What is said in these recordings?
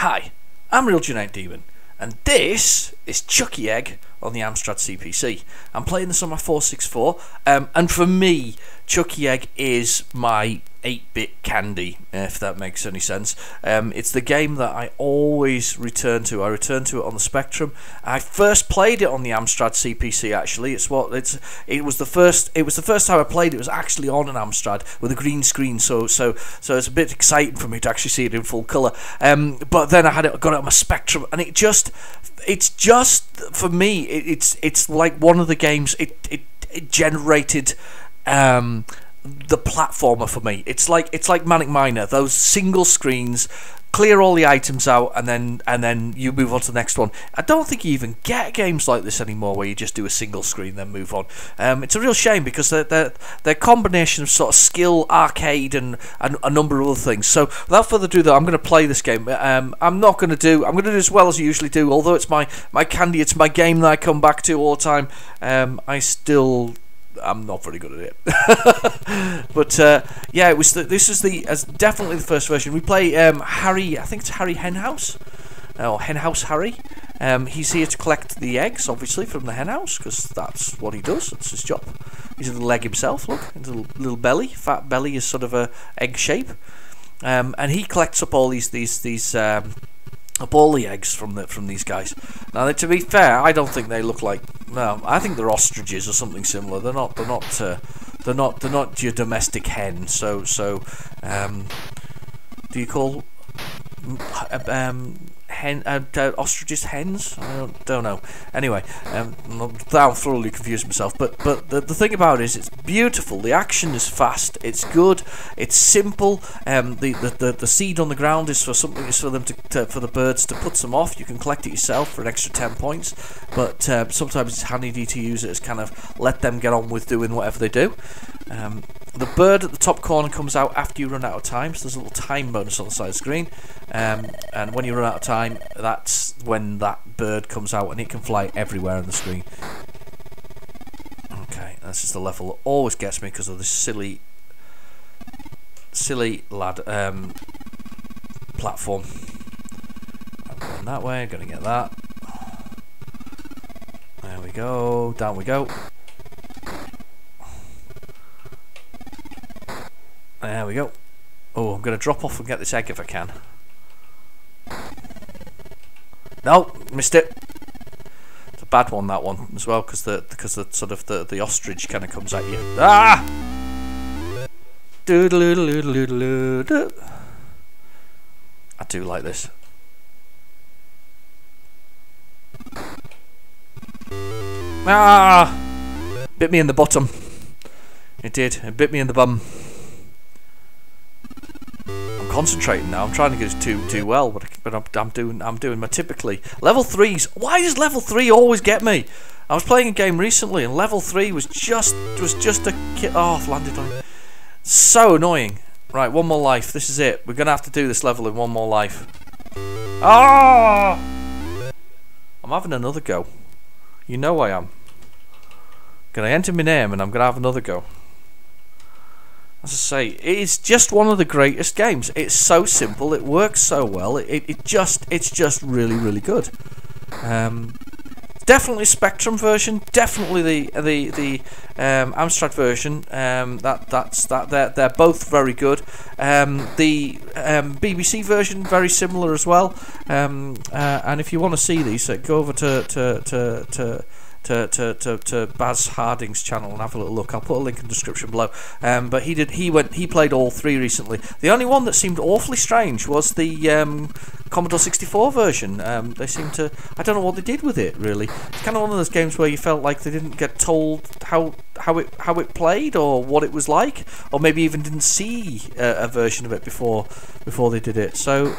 Hi, I'm Real Generic Demon, and this is Chuckie Egg on the Amstrad CPC. I'm playing this on my 464, um, and for me, Chuckie Egg is my 8-bit candy, if that makes any sense. Um, it's the game that I always return to. I return to it on the Spectrum. I first played it on the Amstrad CPC. Actually, it's what it's. It was the first. It was the first time I played it. Was actually on an Amstrad with a green screen. So so so it's a bit exciting for me to actually see it in full color. Um, but then I had it got it on my Spectrum, and it just. It's just for me. It, it's it's like one of the games. It it, it generated. Um, the platformer for me. It's like it's like Manic Miner. Those single screens, clear all the items out, and then and then you move on to the next one. I don't think you even get games like this anymore, where you just do a single screen then move on. Um, it's a real shame because they're, they're they're combination of sort of skill, arcade, and, and a number of other things. So without further ado, though, I'm going to play this game. Um, I'm not going to do. I'm going to do as well as I usually do. Although it's my my candy, it's my game that I come back to all the time. Um, I still I'm not very good at it. but uh, yeah, it was the, this is the as definitely the first version. We play um, Harry. I think it's Harry Henhouse. Or Henhouse Harry. Um, he's here to collect the eggs, obviously, from the henhouse, because that's what he does. That's his job. He's a little egg himself. Look, little, little belly, fat belly is sort of a egg shape, um, and he collects up all these these these um, up all the eggs from the from these guys. Now, to be fair, I don't think they look like. No, I think they're ostriches or something similar. They're not. They're not. Uh, they're not. They're not your domestic hen. So so. Um, do you call um, hen, uh, ostriches hens? I don't, don't know. Anyway, um, I'm thoroughly confused myself. But but the, the thing about it is, it's beautiful. The action is fast. It's good. It's simple. Um, the, the, the, the seed on the ground is for something. Is for them to, to, for the birds to put some off. You can collect it yourself for an extra ten points. But uh, sometimes it's handy to use it as kind of let them get on with doing whatever they do. Um, the bird at the top corner comes out after you run out of time, so there's a little time bonus on the side of the screen. Um, and when you run out of time, that's when that bird comes out and it can fly everywhere on the screen. Okay, this is the level that always gets me because of this silly, silly lad um, platform. I'm going that way, I'm going to get that. There we go, down we go. There we go. Oh, I'm going to drop off and get this egg if I can. No, missed it. It's a bad one that one as well because the because the sort of the the ostrich kind of comes at you. Ah! I do like this. Ah! Bit me in the bottom. It did. It bit me in the bum concentrating now. I'm trying to get too too well, but but I'm, I'm doing I'm doing my typically level threes. Why does level three always get me? I was playing a game recently, and level three was just was just a kit. Oh, landed on. So annoying. Right, one more life. This is it. We're gonna have to do this level in one more life. Ah! Oh! I'm having another go. You know I am. Gonna enter my name, and I'm gonna have another go as I say, it is just one of the greatest games. It's so simple, it works so well. It, it, just it's just really really good. Um, definitely Spectrum version, definitely the the the um, Amstrad version. Um, that that's that they're they're both very good. Um, the um, BBC version very similar as well. Um, uh, and if you want to see these, uh, go over to to to, to to, to, to, to Baz Harding's channel and have a little look. I'll put a link in the description below. Um, but he did he went he played all three recently. The only one that seemed awfully strange was the um, Commodore 64 version. Um, they seemed to I don't know what they did with it really. It's kind of one of those games where you felt like they didn't get told how how it how it played or what it was like, or maybe even didn't see a, a version of it before before they did it. So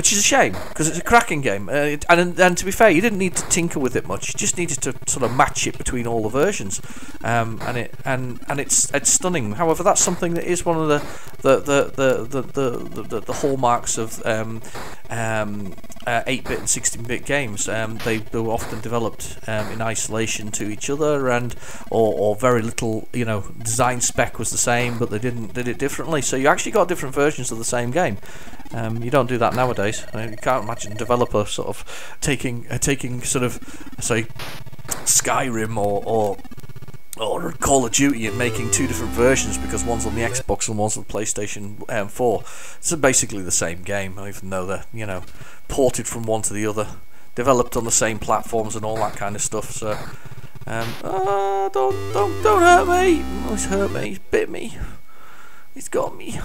which is a shame because it's a cracking game. Uh, it, and and to be fair, you didn't need to tinker with it much. You just needed to sort of match it between all the versions, um, and it and and it's it's stunning. However, that's something that is one of the the the the the the, the, the hallmarks of um, um, 8-bit and 16-bit games. Um, they, they were often developed um, in isolation to each other, and or, or very little, you know, design spec was the same, but they didn't did it differently. So you actually got different versions of the same game. Um, you don't do that nowadays. I mean, you can't imagine a developer sort of taking uh, taking sort of say Skyrim or, or or Call of Duty and making two different versions because one's on the Xbox and one's on the PlayStation um, 4. It's basically the same game, even though they're you know ported from one to the other, developed on the same platforms and all that kind of stuff. So, um, uh, don't don't don't hurt me! Oh, he's hurt me. He's bit me. He's got me.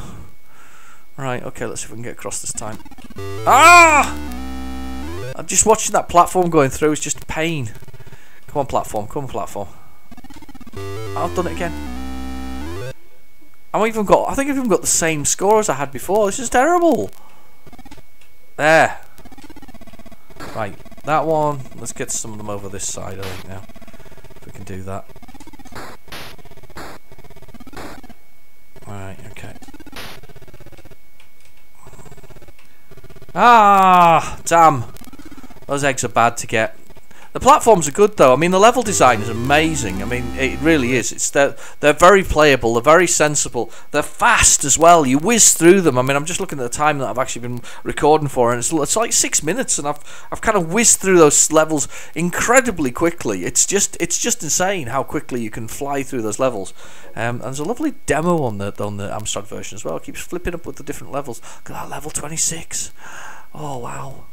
Right. Okay. Let's see if we can get across this time. Ah! I'm just watching that platform going through. It's just pain. Come on, platform. Come on, platform. I've done it again. I've even got. I think I've even got the same score as I had before. This is terrible. There. Right, that one. Let's get some of them over this side. I think now, if we can do that. Right. Okay. Ah, damn. Those eggs are bad to get. The platforms are good though. I mean, the level design is amazing. I mean, it really is. It's they're, they're very playable. They're very sensible. They're fast as well. You whiz through them. I mean, I'm just looking at the time that I've actually been recording for, and it's, it's like six minutes, and I've I've kind of whizzed through those levels incredibly quickly. It's just it's just insane how quickly you can fly through those levels. Um, and there's a lovely demo on the on the Amstrad version as well. It keeps flipping up with the different levels. Look at that level 26. Oh wow.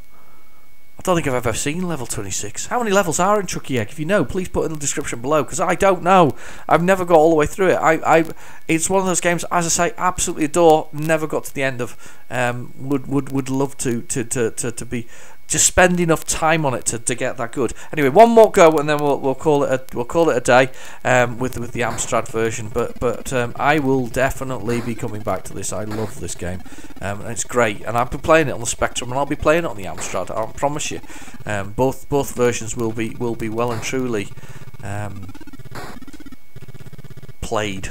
I don't think I've ever seen level 26. How many levels are in Chuckie Egg? If you know, please put in the description below, because I don't know. I've never got all the way through it. I, I, It's one of those games, as I say, absolutely adore, never got to the end of. Um, would, would, would love to, to, to, to, to be just spend enough time on it to, to get that good. Anyway, one more go and then we'll, we'll call it a we'll call it a day um, with with the Amstrad version. But but um, I will definitely be coming back to this. I love this game, um, and it's great. And I've been playing it on the Spectrum, and I'll be playing it on the Amstrad. I promise you. Um, both both versions will be will be well and truly um, played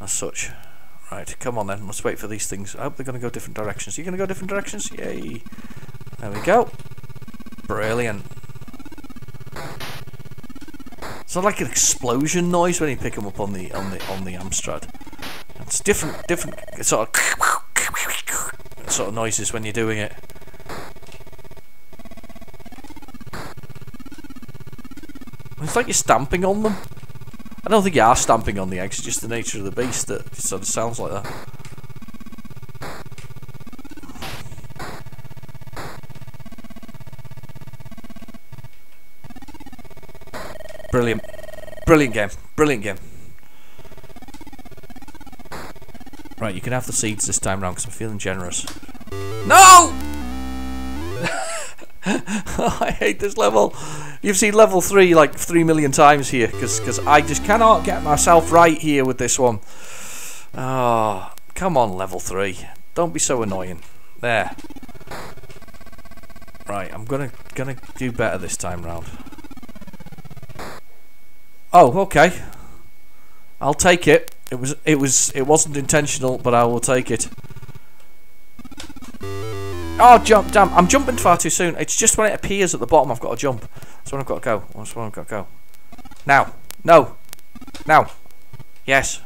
as such. Right, come on then. Let's wait for these things. I hope they're going to go different directions. Are you going to go different directions? Yay. There we go. Brilliant. It's not like an explosion noise when you pick them up on the on the on the Amstrad. It's different different sort of sort of noises when you're doing it. It's like you're stamping on them. I don't think you are stamping on the eggs, it's just the nature of the beast that sort of sounds like that. Brilliant. Brilliant game. Brilliant game. Right, you can have the seeds this time round because I'm feeling generous. No! I hate this level. You've seen level 3 like 3 million times here because I just cannot get myself right here with this one. Oh, come on, level 3. Don't be so annoying. There. Right, I'm gonna gonna do better this time round. Oh, okay. I'll take it. It was it was it wasn't intentional, but I will take it. Oh, jump, damn. I'm jumping far too soon. It's just when it appears at the bottom I've got to jump. That's when I've got to go. That's when I've got to go. Now. No. Now. Yes.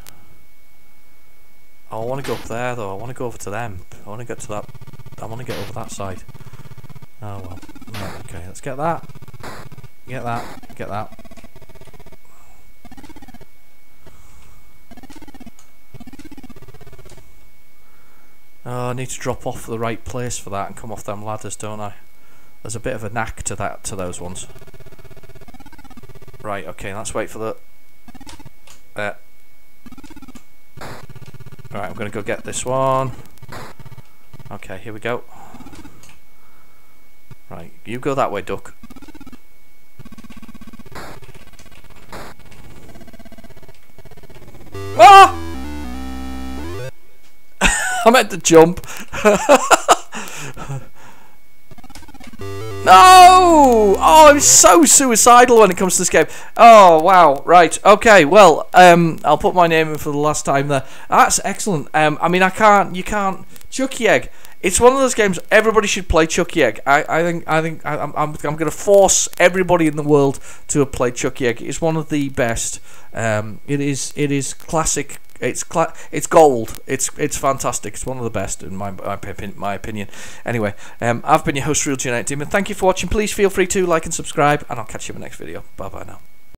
Oh, I want to go up there, though. I want to go over to them. I want to get to that. I want to get over that side. Oh, well. Right, okay, let's get that. Get that. Get that. Oh, I need to drop off the right place for that and come off them ladders, don't I? There's a bit of a knack to that to those ones. Right, okay, let's wait for the... There. Right, I'm going to go get this one. Okay, here we go. Right, you go that way, duck. I meant to jump. No! Oh, I'm so suicidal when it comes to this game. Oh, wow. Right. Okay. Well, um, I'll put my name in for the last time there. That's excellent. Um, I mean, I can't. You can't. Chuckie Egg it's one of those games everybody should play Chuckie Egg. I, I think I think I, I'm I'm, I'm going to force everybody in the world to play Chuckie Egg. It's one of the best. Um, it is it is classic. It's cla- it's gold. It's it's fantastic. It's one of the best in my my, my opinion. Anyway, um, I've been your host, Real United Demon. Thank you for watching. Please feel free to like and subscribe, and I'll catch you in the next video. Bye bye now.